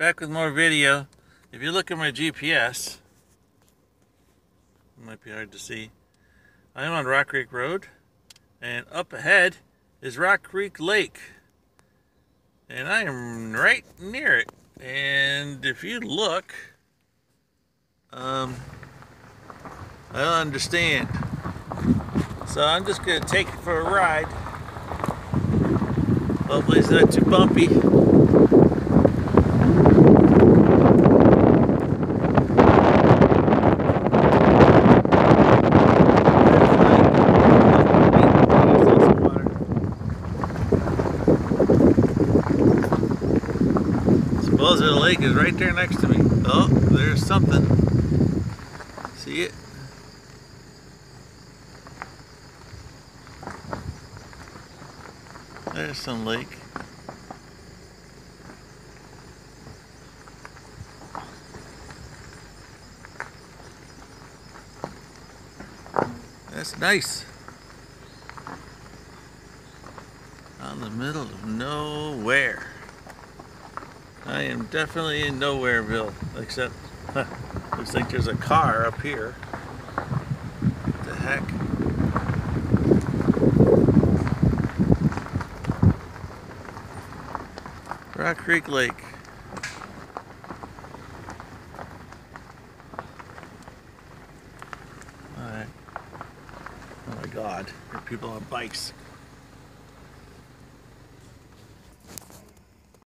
back with more video. If you look at my GPS, it might be hard to see. I'm on Rock Creek Road, and up ahead is Rock Creek Lake. And I am right near it. And if you look, um, I don't understand. So I'm just going to take it for a ride. Hopefully it's not too bumpy. The lake is right there next to me. Oh, there's something. See it? There's some lake. That's nice. In the middle of nowhere. I am definitely in Nowhereville, except huh, looks like there's a car up here. What the heck? Rock Creek Lake. Alright. Oh my god, there are people on bikes.